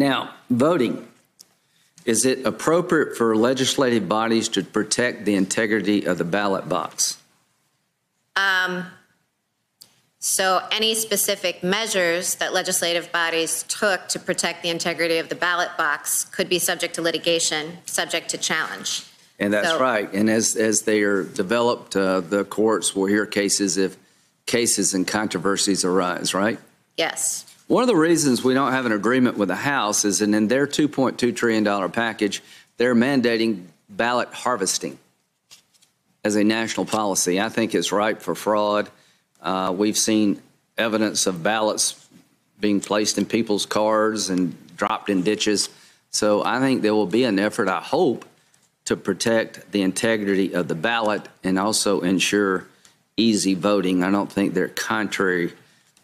Now, voting. Is it appropriate for legislative bodies to protect the integrity of the ballot box? Um, So any specific measures that legislative bodies took to protect the integrity of the ballot box could be subject to litigation, subject to challenge. And that's So- right. And as, as they are developed, uh, the courts will hear cases if cases and controversies arise, right? Yes. One of the reasons we don't have an agreement with the House is that in their $2.2 trillion package, they're mandating ballot harvesting as a national policy. I think it's ripe for fraud. Uh, We've seen evidence of ballots being placed in people's cars and dropped in ditches. So I think there will be an effort, I hope, to protect the integrity of the ballot and also ensure easy voting. I don't think they're contrary